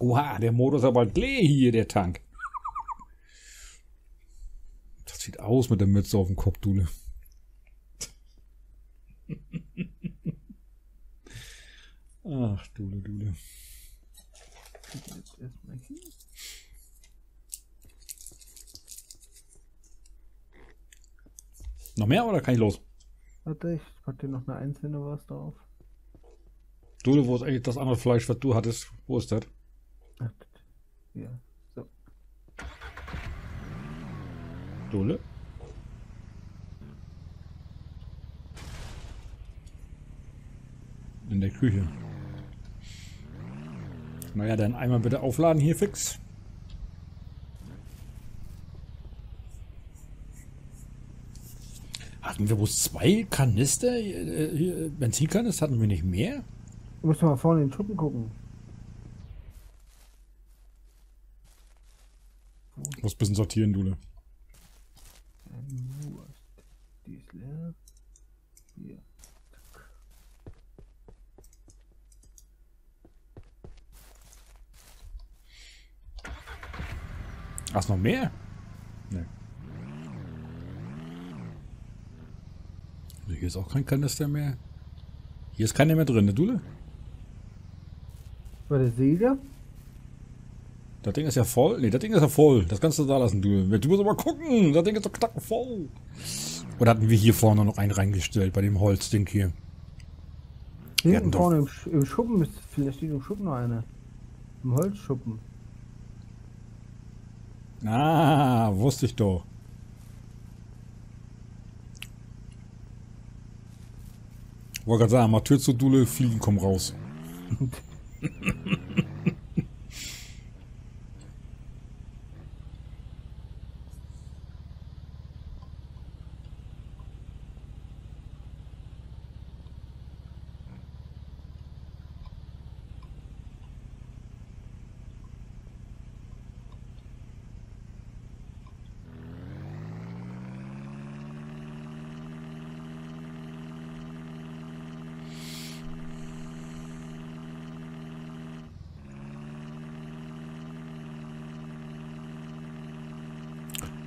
Oha, der Motor ist aber leer hier, der Tank. Das sieht aus mit der Mütze auf dem Kopf, Dule. Ach, Dule, Dule. Jetzt erstmal hier. Noch mehr oder kann ich los? Warte, ich dir noch eine einzelne was drauf. Dule, wo ist eigentlich das andere Fleisch, was du hattest? Wo ist das? Hier. So. Dule? In der Küche. Naja, dann einmal bitte aufladen hier fix. Hatten wir bloß zwei Kanister? äh, Benzinkanister hatten wir nicht mehr? Du musst mal vorne in den Schuppen gucken. Muss ein bisschen sortieren, Dule. Die ist leer. Hier. Ach, ist noch mehr? Nee. Also Hier ist auch kein Kanister mehr. Hier ist keiner mehr drin, ne, Dule? War der Säger? Das Ding ist ja voll. Nee, das Ding ist ja voll. Das kannst du da lassen, du. Du musst aber gucken. Das Ding ist doch knackenvoll. Oder hatten wir hier vorne noch einen reingestellt bei dem Holzding hier? Wir Hinten doch- vorne im, Sch im Schuppen ist, vielleicht steht im Schuppen noch eine. Im Holzschuppen. Ah, wusste ich doch. Wollte gerade sagen, Tür zu Dule, Fliegen kommen raus.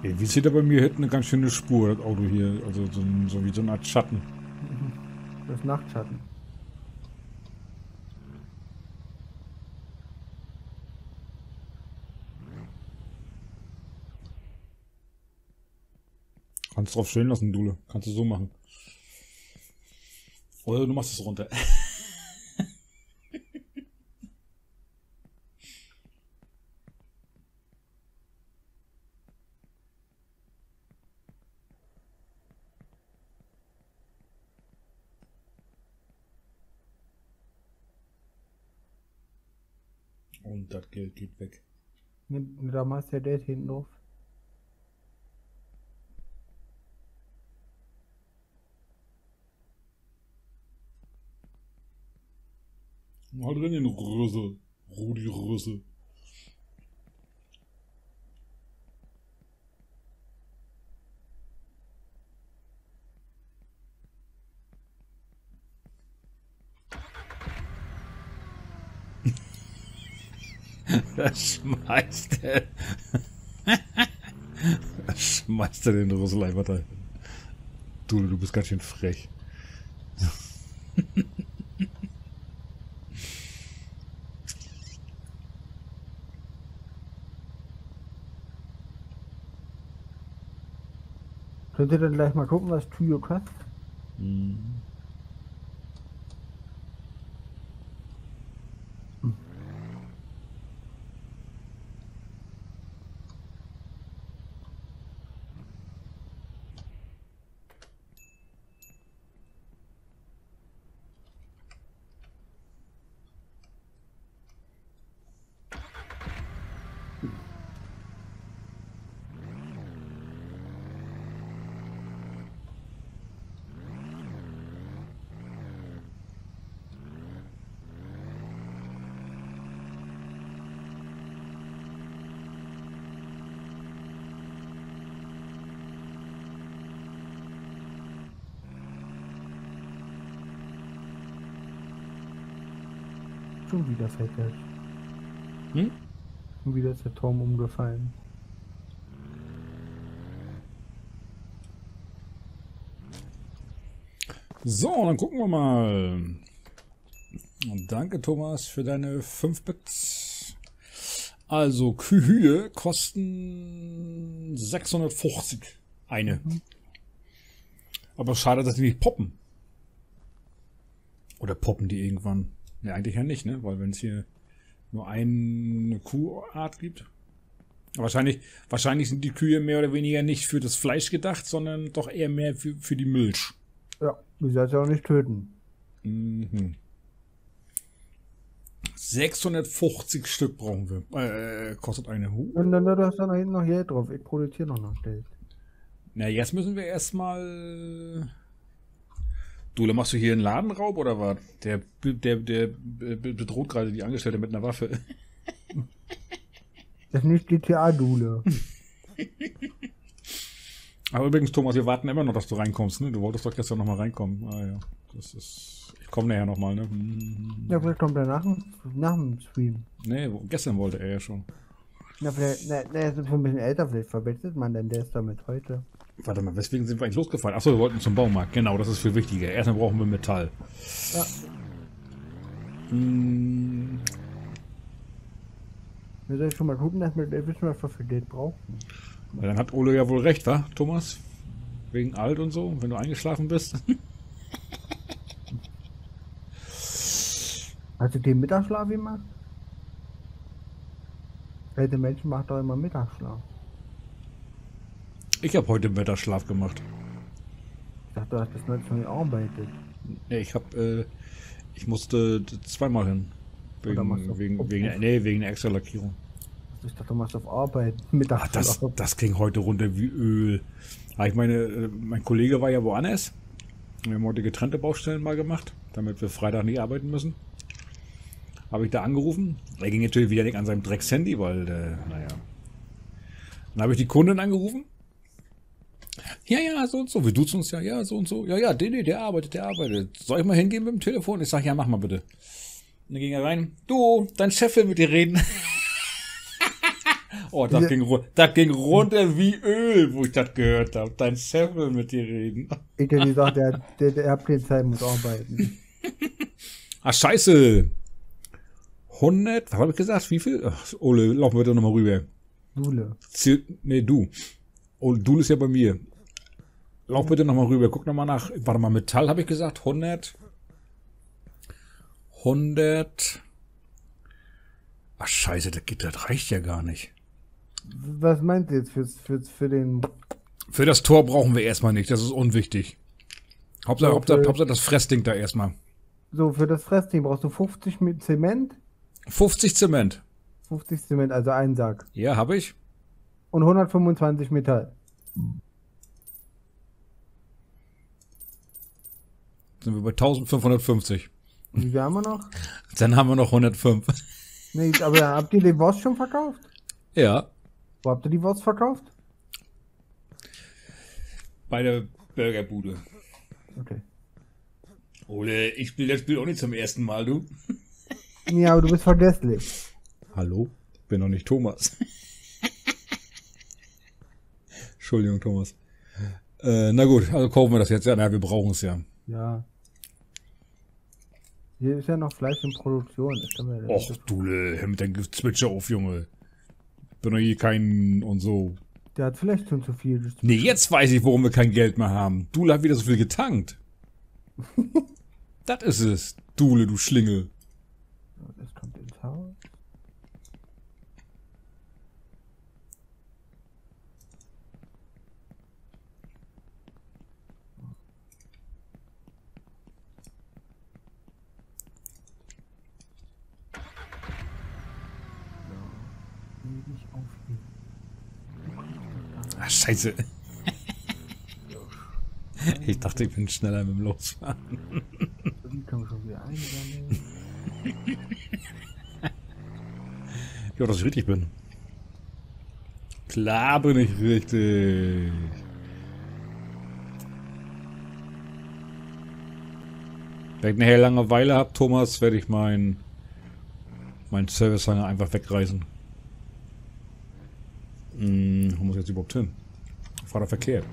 Ey, wie sieht er bei mir hinten eine ganz schöne Spur, das Auto hier. Also so, so wie so eine Art Schatten. Das ist Nachtschatten. Kannst drauf stehen lassen, Dule. Kannst du so machen. Oder du machst es runter. Und das Geld geht weg. Da machst du ja der hinten drauf. Mal drin den Röse. Rudi Röse. Schmeißt er. Schmeißt er den Rüssel einfach da. Du, du bist ganz schön frech. Könnt ihr dann gleich mal gucken, was Tüyo kostet? Schon wieder fällt das. Hm? Und wieder ist der Turm umgefallen. So, dann gucken wir mal. Und danke, Thomas, für deine 5 Bits. Also, Kühe kosten 650. Eine. Aber schade, dass die nicht poppen. Oder poppen die irgendwann? Ne, eigentlich ja nicht, ne? Weil wenn es hier nur eine Kuhart gibt. Wahrscheinlich, wahrscheinlich sind die Kühe mehr oder weniger nicht für das Fleisch gedacht, sondern doch eher mehr für, für die Milch. Ja, die soll ja auch nicht töten. Mhm. 650 Stück brauchen wir. Äh, kostet eine Hu. Und dann, da ist dann da hinten noch Geld drauf. Ich produziere noch noch Geld. Na, jetzt müssen wir erstmal. Du, da machst du hier einen Ladenraub oder was? Der, der, der bedroht gerade die Angestellte mit einer Waffe. Das ist nicht GTA-Dule. Aber übrigens, Thomas, wir warten immer noch, dass du reinkommst, ne? Du wolltest doch gestern nochmal reinkommen. Ah ja. Das ist. Ich komme nachher nochmal, ne? Ja, vielleicht kommt er nach, dem- nach dem Stream. Nee, gestern wollte er ja schon. Ja, vielleicht, ne, ne, er ist schon ein bisschen älter, vielleicht verbessert man denn ist damit heute. Warte mal, weswegen sind wir eigentlich losgefahren? Achso, wir wollten zum Baumarkt. Genau, das ist viel wichtiger. Erstmal brauchen wir Metall. Ja. Hm, Wir sollen schon mal gucken, dass wir wissen, was wir für Geld brauchen. Ja, dann hat Ole ja wohl recht, wa, Thomas? Wegen alt und so, wenn du eingeschlafen bist. Hast du den Mittagsschlaf gemacht? Alte Menschen machen doch immer Mittagsschlaf. Ich habe heute Mittagsschlaf gemacht. Ich dachte, du hast bis 19 Uhr gearbeitet. Nee, ich habe, äh, ich musste zweimal hin. Wegen, wegen, wegen, nee, wegen der extra Lackierung. Ich dachte, du machst auf Arbeit. Ach, Mittagsschlaf. das, das ging heute runter wie Öl. Aber ich meine, äh, mein Kollege war ja woanders. Wir haben heute getrennte Baustellen mal gemacht, damit wir Freitag nicht arbeiten müssen. Habe ich da angerufen. Er ging natürlich wieder nicht an seinem Dreckshandy, weil, äh, naja. Dann habe ich die Kundin angerufen. Ja, ja, so und so. Wir duzen uns ja, ja, so und so. Ja, ja, der, der, der arbeitet, der arbeitet. Soll ich mal hingehen mit dem Telefon? Ich sag, ja, mach mal bitte. Und dann ging er rein. Du, dein Chef will mit dir reden. oh, das, Ja. ging, das ging runter wie Öl, wo ich das gehört habe. Dein Chef will mit dir reden. Ich hätte gesagt, der, der, der hat keine Zeit, muss arbeiten. Ah, scheiße. 100, was habe ich gesagt? Wie viel? Ach, Ole, lauf mal bitte nochmal rüber. Dule. Ziel, nee, du. Oh, du ist ja bei mir. Lauf bitte nochmal rüber. Guck nochmal nach. Warte mal, Metall habe ich gesagt. 100. 100. Ach, scheiße, das, geht, das reicht ja gar nicht. Was meint ihr jetzt für, für, für den. Für das Tor brauchen wir erstmal nicht. Das ist unwichtig. Hauptsache, Ja, Hauptsache, Hauptsache das Fressding da erstmal. So, für das Fressteam brauchst du 50 mit Zement. 50 Zement. 50 Zement, also ein Sack. Ja, habe ich. Und 125 Metall. Sind wir bei 1550. Und wie viel haben wir noch? Dann haben wir noch 105. Nee, aber habt ihr die Wurst schon verkauft? Ja. Wo habt ihr die Wurst verkauft? Bei der Burgerbude. Okay. Ole, ich spiele das Spiel auch nicht zum ersten Mal, du. Ja, aber du bist vergesslich. Hallo? Ich bin noch nicht Thomas. Entschuldigung, Thomas. Äh, na gut, also kaufen wir das jetzt. Ja, na, wir brauchen es ja. Ja. Hier ist ja noch Fleisch in Produktion. Och, du, hör mit deinem Zwitscher auf, Junge. Bin doch hier kein und so. Der hat vielleicht schon zu viel. Nee, jetzt weiß ich, warum wir kein Geld mehr haben. Dule hat wieder so viel getankt. das ist es. Dule, du Schlingel. Das kommt ins Haus. So. Nicht aufgeben. Ah, scheiße. Ich dachte, ich bin schneller mit dem Losfahren. Die können wir schon wieder einsammeln. Ja, dass ich richtig bin. Klar bin ich richtig. Wenn ich nachher Langeweile habe, Thomas, werde ich mein meinen Servicehanger einfach wegreißen. Hm, wo muss ich jetzt überhaupt hin? fora queira.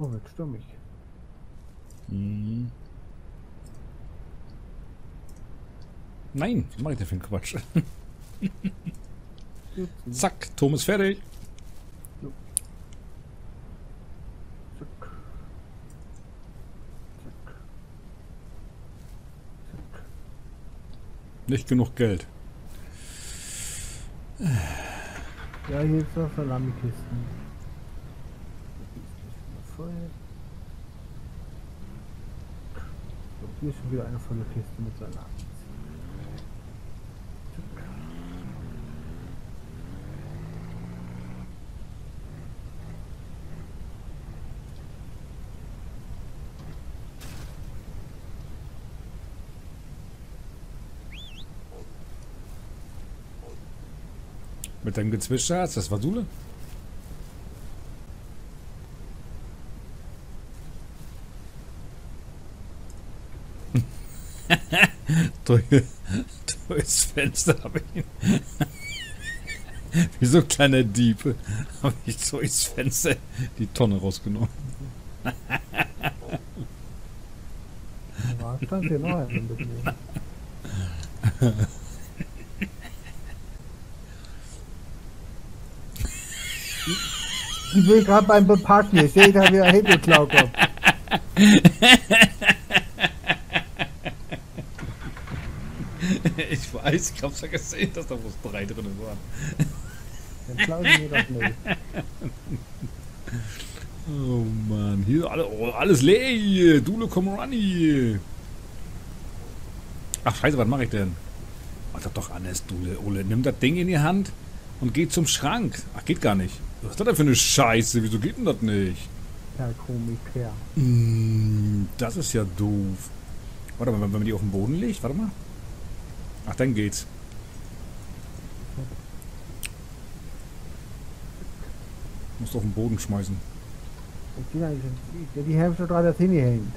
Oh, wird stürmig. Hm. Nein, was mache ich denn für einen Quatsch? Zack, Tom ist fertig. Zack. Zack. Zack. Nicht genug Geld. Ja, hier ist noch Salamikisten. Die ist nicht mehr voll. So, hier ist schon wieder eine volle Kiste mit. Zack. Mit deinem Gezwitscher, das Vasule? Durch, durchs Fenster habe ich ihn. Wie so ein kleiner Dieb habe ich durchs Fenster die Tonne rausgenommen. Da stand hier noch ein bisschen. Ich will gerade beim Bepacken. Ich sehe da wieder Hebelklau kommt. Ich weiß, ich hab's ja gesehen, dass da bloß drei drin waren. Dann klauen mir doch nicht. Oh Mann, hier alle, oh, alles leer. Dule, komm ran hier. Ach scheiße, was mache ich denn? Mach das doch anders, Dule. Ole, nimm das Ding in die Hand und geh zum Schrank. Ach, geht gar nicht. Was ist das denn für eine Scheiße? Wieso geht denn das nicht? Herr Komiker. Mm, das ist ja doof. Warte mal, wenn man die auf den Boden legt, warte mal. Ach, dann geht's. Musst auf den Boden schmeißen. Die, haben schon dran das hingehängt.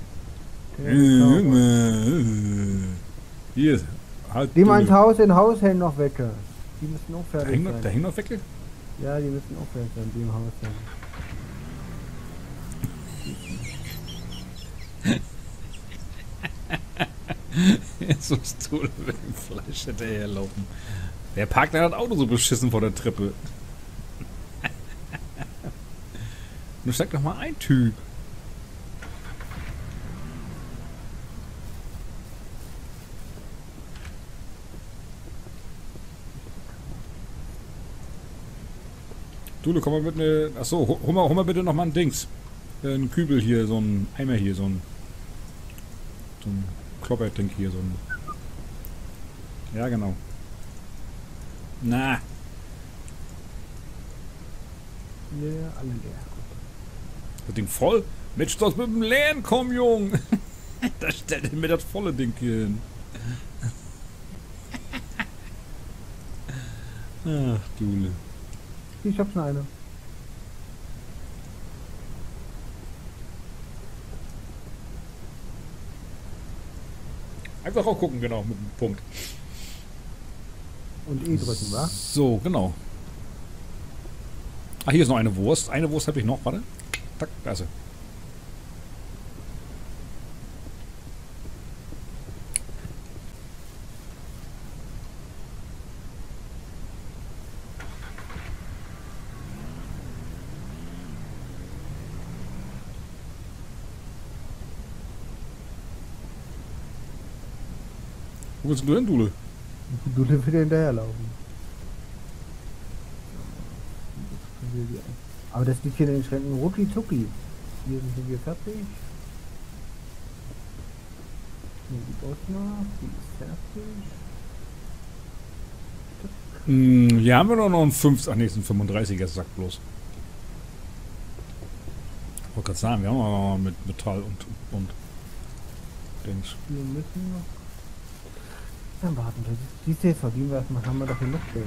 Äh. Junge. Hier, halt. Die Dule. Haus in Haus hängen noch weg. Die müssen auch Da fertig noch, da sein. hängt noch Weckel? Ja, die müssen auch fertig sein, die im Haus sein. So Dule mit dem Fleisch hinterherlaufen. Wer parkt denn das Auto so beschissen vor der Treppe? Nur steig doch mal ein, Typ. Dule, komm mal mit ne. Achso, hol hol mal, hol mal bitte noch mal ein Dings. Äh, Ein Kübel hier, so ein Eimer hier, so ein. So ein Klopperding hier, so ein. Ja, genau. Na, Leer, alle leer. das Ding voll? Mensch, das mit dem Leeren, komm, Jung! da stellt er mir das volle Ding hier hin. Ach, Dule. Ich hab schon eine. Einfach auch gucken, genau, mit dem Punkt. Und E drücken, wa? So, genau. Ah, hier ist noch eine Wurst. Eine Wurst habe ich noch, warte. Tack, da ist sie. Wo willst du hin, Dule? Du willst wieder hinterherlaufen. Aber das liegt hier in den Schränken rucki zucki. Hier sind wir fertig. Hier die Bosma, die ist fertig. Hm, hier haben wir doch noch einen 5. Ach nee, ist ein 35er, sagt bloß. Ich wollte gerade sagen, wir haben auch mit Metall und, und Dings. Wir müssen noch. Dann warten wir. Die jetzt verdienen wir erstmal, haben wir doch genug Geld.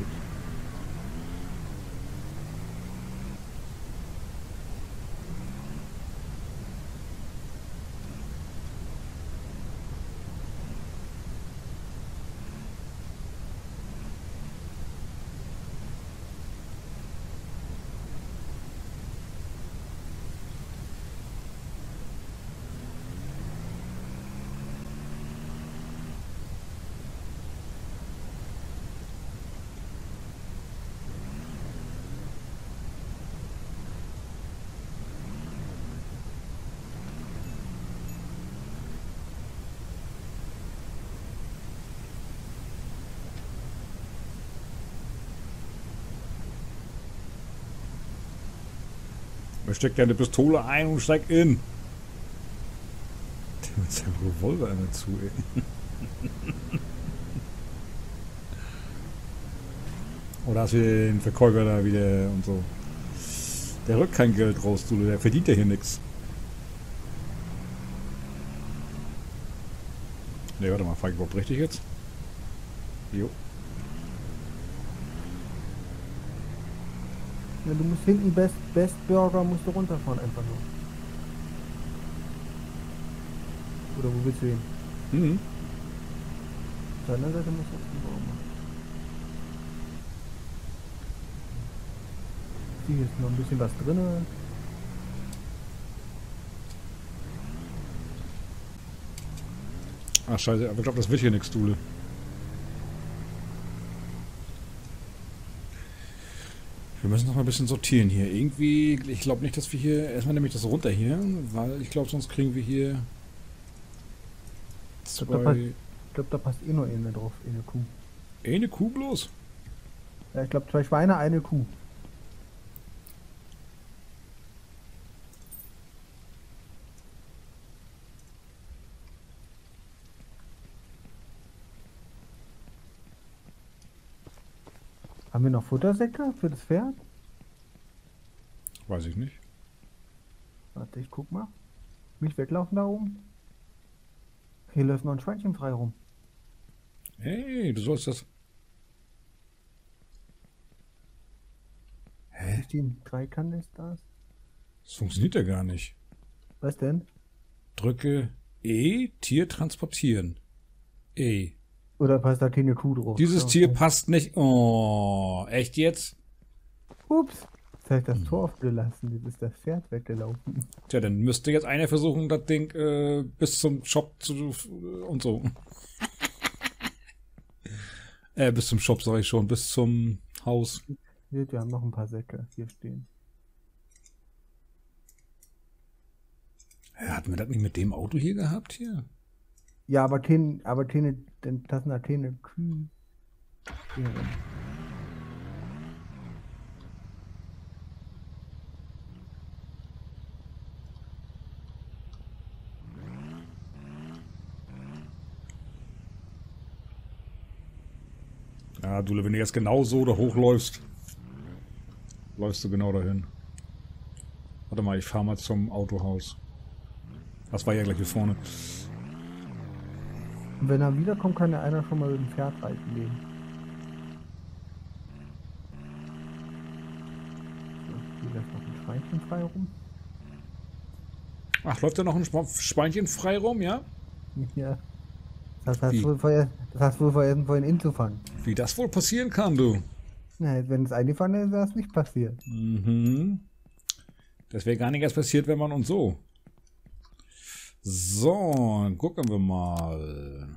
Er steckt deine Pistole ein und steigt in. Der mit seinem Revolver immer zu, ey. Oder hast du den Verkäufer da wieder und so. Der rückt kein Geld raus, du, der verdient ja hier nichts. Ne, warte mal, fahr ich überhaupt richtig jetzt? Jo. Ja, du musst hinten Best, Best Burger musst du runterfahren einfach nur. Oder wo willst du hin? Mhm. Auf der anderen Seite musst du auf den Baum machen. Hier ist noch ein bisschen was drin. Ach scheiße, aber ich glaube, das wird hier nichts, Dule. Wir müssen noch mal ein bisschen sortieren hier. Irgendwie, ich glaube nicht, dass wir hier, erstmal nehme ich das runter hier, weil ich glaube, sonst kriegen wir hier da zwei... Ich glaube, da passt eh nur eine drauf, eine Kuh. Eine Kuh bloß? Ja, ich glaube, zwei Schweine, eine Kuh. Haben wir noch Futtersäcke für das Pferd? Weiß ich nicht. Warte, ich guck mal. Nicht weglaufen da oben. Hier läuft noch ein Schweinchen frei rum. Hey, du sollst das... Hä? Hier stehen drei Kanisters. Das funktioniert ja gar nicht. Was denn? Drücke E, Tier transportieren. E. Oder passt da keine Kuh drauf? Dieses Ja, Tier okay. passt nicht... Oh, echt jetzt? Ups. Jetzt habe ich das Tor aufgelassen. Jetzt ist das Pferd weggelaufen. Tja, dann müsste jetzt einer versuchen, das Ding äh, bis zum Shop zu und so. äh, bis zum Shop sage ich schon, bis zum Haus. Hier, wir haben noch ein paar Säcke hier stehen. Hä, Hatten wir das nicht mit dem Auto hier gehabt hier? Ja, aber keine, aber keine, denn das sind keine Kühe. Drin. Ja, Dule, wenn du jetzt genau so da hochläufst, läufst du genau dahin. Warte mal, ich fahr mal zum Autohaus. Das war ja gleich hier vorne. Und wenn er wiederkommt, kann ja einer schon mal mit dem Pferd reiten gehen. So, hier läuft noch ein Schweinchen frei rum. Ach, läuft da noch ein Schweinchen frei rum, ja? Ja. Das hast wohl vorher, das hast wohl vorher vorhin inzufangen. Wie das wohl passieren kann, du. Na, wenn es eingefahren ist, wäre es nicht passiert. Mhm. Das wäre gar nicht erst passiert, wenn man und so. So, gucken wir mal.